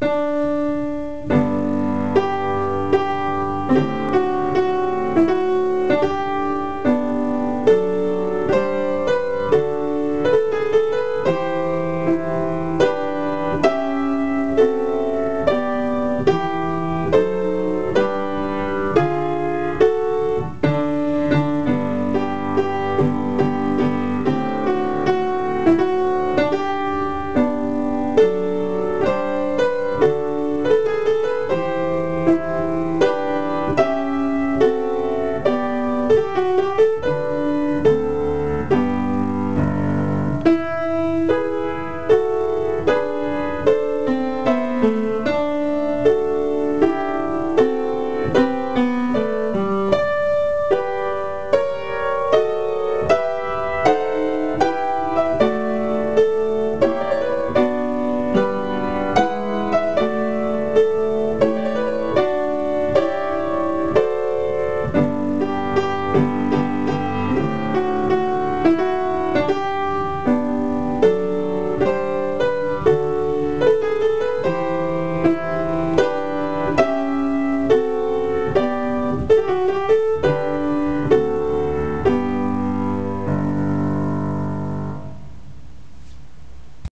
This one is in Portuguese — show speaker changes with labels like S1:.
S1: Música